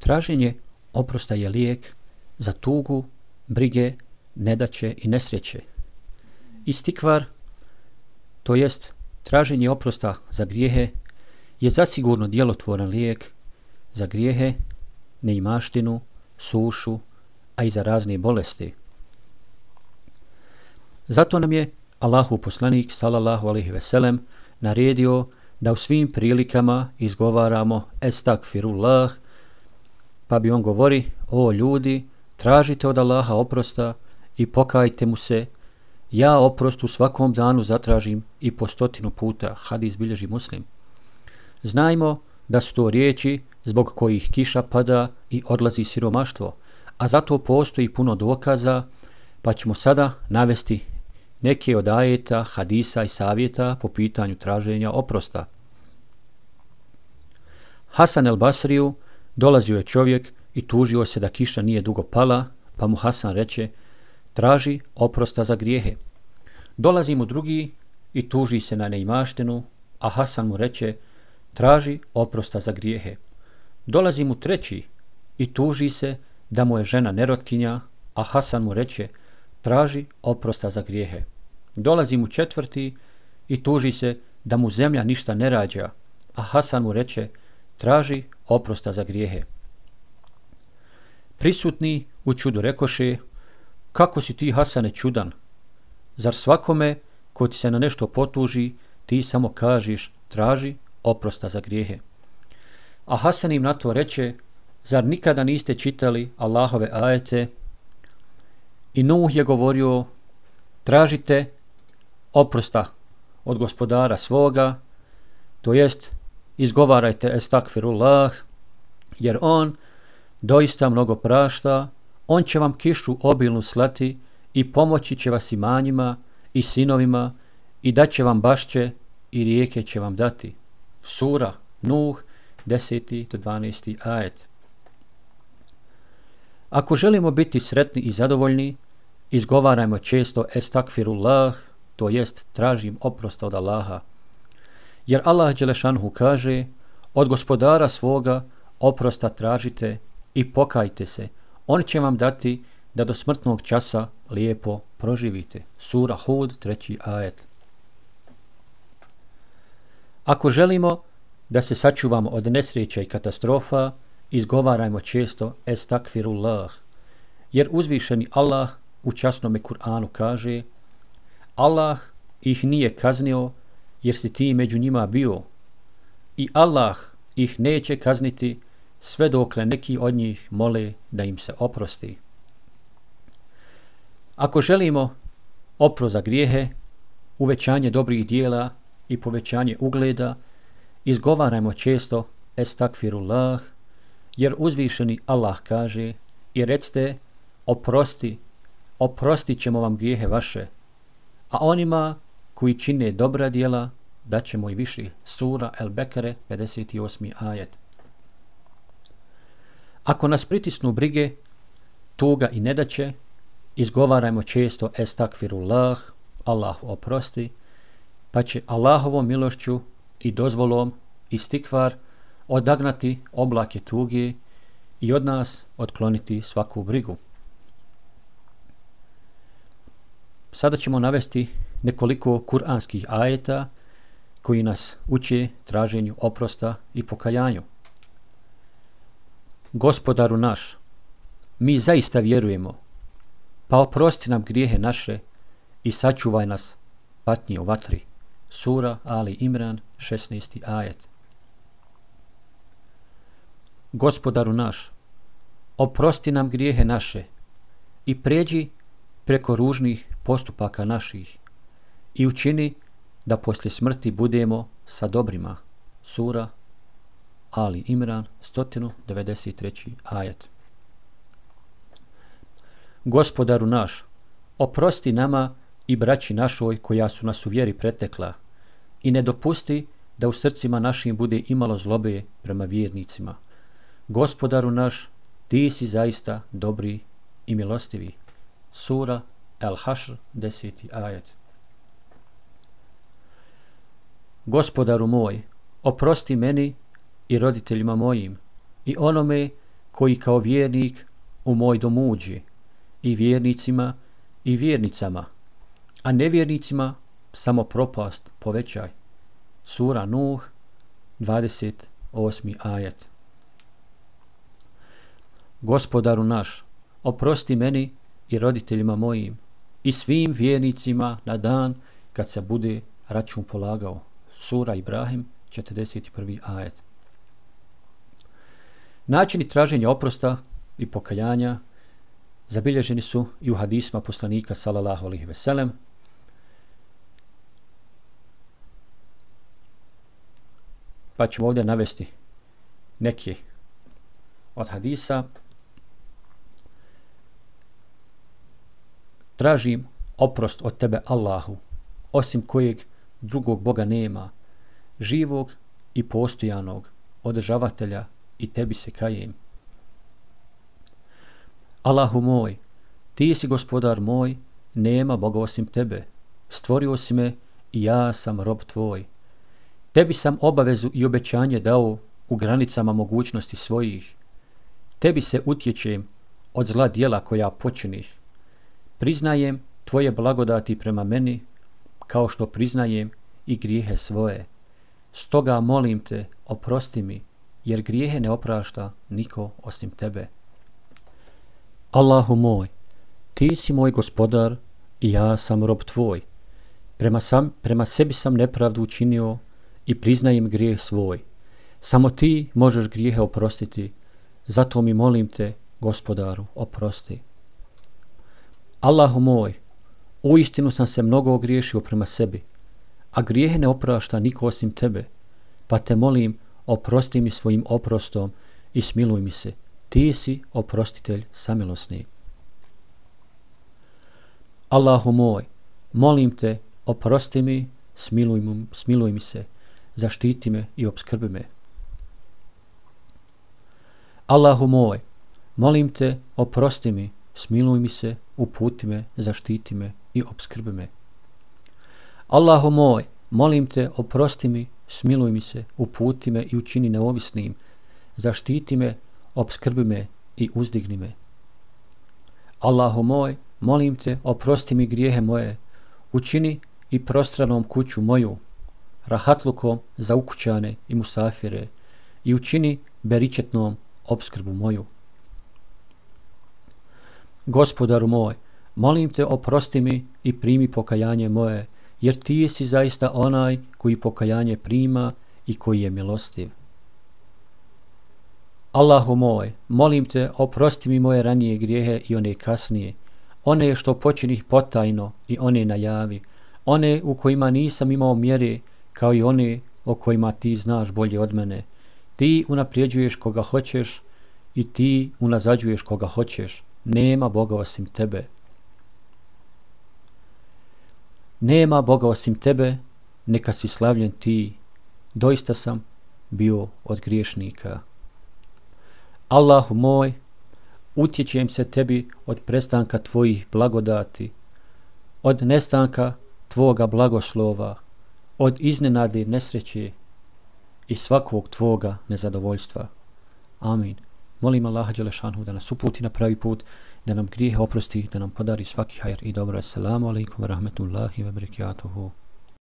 Traženje oprosta je lijek za tugu, brige, nedaće i nesreće. Istikvar, to jest traženje oprosta za grijehe, je zasigurno djelotvoran lijek za grijehe, neimaštinu, sušu, a i za razne bolesti. Zato nam je Allahu poslanik, sallallahu alejhi ve veselem, naredio da u svim prilikama izgovaramo estakfirullah, pa bi on govori, o ljudi, tražite od Allaha oprosta i pokajte mu se, ja oprost u svakom danu zatražim i po stotinu puta, hadis bilježi muslim. Znajmo da su to riječi zbog kojih kiša pada i odlazi siromaštvo, a zato postoji puno dokaza, pa ćemo sada navesti neke od ajeta, hadisa i savjeta po pitanju traženja oprosta. Hasan el Basriju dolazio je čovjek i tužio se da kiša nije dugo pala, pa mu Hasan reče, traži oprosta za grijehe. Dolazi mu drugi i tuži se na neimaštenu, a Hasan mu reče, traži oprosta za grijehe. Dolazi mu treći i tuži se da mu je žena nerotkinja, a Hasan mu reče, traži oprosta za grijehe. Dolazi mu četvrti i tuži se da mu zemlja ništa ne rađa, a Hasan mu reče, traži oprosta za grijehe. Prisutni u čudu rekoše, kako si ti Hasane čudan? Zar svakome ko ti se na nešto potuži, ti samo kažeš, traži oprosta za grijehe? A Hasan im na to reče, zar nikada niste čitali Allahove ajete? I Nuh je govorio, tražite oprosta od gospodara svoga, to jest izgovarajte estakfirullah, jer on doista mnogo prašta, on će vam kišu obilnu slati i pomoći će vas imanjima i sinovima i daće vam bašće i rijeke će vam dati. Sura Nuh 10. do 12. ajet. Ako želimo biti sretni i zadovoljni, izgovarajmo često estakfirullah, to jest tražim oprosta od Allaha. Jer Allah Đelešanhu kaže, od gospodara svoga oprosta tražite i pokajte se, on će vam dati da do smrtnog časa lijepo proživite. Sura Hud, treći ajet. Ako želimo da se sačuvamo od nesreća i katastrofa, izgovarajmo često estakfirullah, jer uzvišeni Allah u časnome Kur'anu kaže Allah ih nije kaznio jer si ti među njima bio i Allah ih neće kazniti sve dokle neki od njih mole da im se oprosti. Ako želimo opro za grijehe, uvećanje dobrih dijela i povećanje ugleda, izgovarajmo često estakfirullah, jer uzvišeni Allah kaže i recite oprosti, oprostit ćemo vam grijehe vaše, a onima koji čine dobra dijela, daćemo i više. Sura El Bekere, 58. ajet. Ako nas pritisnu brige, tuga i nedaće, izgovarajmo često estakfirullah, Allah oprosti, pa će Allahovom milošću i dozvolom i stikvar odagnati oblake tuge i od nas otkloniti svaku brigu. Sada ćemo navesti nekoliko kuranskih ajeta koji nas uče traženju oprosta i pokajanju. Gospodaru naš, mi zaista vjerujemo, pa oprosti nam grijehe naše i sačuvaj nas patnji u vatri. Sura Ali Imran, 16. ajet. Gospodaru naš, oprosti nam grijehe naše i pređi preko ružnih postupaka naših i učini da poslije smrti budemo sa dobrima. Sura Ali Imran 193. ajet. Gospodaru naš, oprosti nama i braći našoj koja su nas u vjeri pretekla i ne dopusti da u srcima našim bude imalo zlobe prema vjernicima. Gospodaru naš, ti si zaista dobri i milostivi. Sura El-Hašr, deseti ajet. Gospodaru moj, oprosti meni i roditeljima mojim i onome koji kao vjernik u moj dom uđe i vjernicima i vjernicama, a nevjernicima samo propast povećaj. Sura Nuh, 28. ajet. Gospodaru naš, oprosti meni i roditeljima mojim i svim vjernicima na dan kad se bude račun polagao. Sura Ibrahim, 41. ajet. Načini traženja oprosta i pokajanja zabilježeni su i u hadisma poslanika sallallahu alejhi ve sellem. Pa ćemo ovdje navesti neki od hadisa. Tražim oprost od tebe Allahu, osim kojeg drugog Boga nema, živog i postojanog, održavatelja i tebi se kajem. Allahu moj, ti si gospodar moj, nema Boga osim tebe. Stvorio si me i ja sam rob tvoj. Tebi sam obavezu i obećanje dao u granicama mogućnosti svojih. Tebi se utječem od zla dijela koja počinih. Priznajem tvoje blagodati prema meni, kao što priznajem i grijehe svoje. Stoga molim te, oprosti mi, jer grijehe ne oprašta niko osim tebe. Allahu moj, ti si moj gospodar i ja sam rob tvoj. Prema, sam, prema sebi sam nepravdu učinio i priznajem grijeh svoj. Samo ti možeš grijehe oprostiti, zato mi molim te, gospodaru, oprosti. Allahu moj, u istinu sam se mnogo ogriješio prema sebi, a grijehe ne oprašta niko osim tebe, pa te molim, oprosti mi svojim oprostom i smiluj mi se. Ti si oprostitelj samilosni. Allahu moj, molim te, oprosti mi, smiluj, mu, smiluj mi se, zaštiti me i obskrbi me. Allahu moj, molim te, oprosti mi, smiluj mi se, uputi me, zaštiti me i obskrbi me. Allahu moj, molim te, oprosti mi, smiluj mi se, uputi me i učini neovisnim, zaštiti me, obskrbi me i uzdigni me. Allahu moj, molim te, oprosti mi grijehe moje, učini i prostranom kuću moju, rahatlukom za ukućane i musafire i učini beričetnom obskrbu moju. Gospodaru moj, molim te, oprosti mi i primi pokajanje moje, jer ti si zaista onaj koji pokajanje prima i koji je milostiv. Allahu moj, molim te, oprosti mi moje ranije grijehe i one kasnije, one što počinih potajno i one najavi, one u kojima nisam imao mjere, kao i one o kojima ti znaš bolje od mene. Ti unaprijeđuješ koga hoćeš i ti unazađuješ koga hoćeš. Nema Boga osim tebe. Nema Boga osim tebe, neka si slavljen ti. Doista sam bio od griješnika. Allahu moj, utječem se tebi od prestanka tvojih blagodati, od nestanka tvoga blagoslova, od iznenade nesreće i svakog tvoga nezadovoljstva. Amin. Molim Allaha Đelešanu da nas uputi na pravi put, da nam grijeh oprosti, da nam podari svaki hajr i dobro. Assalamu alaikum wa rahmetullahi wa barakatuhu.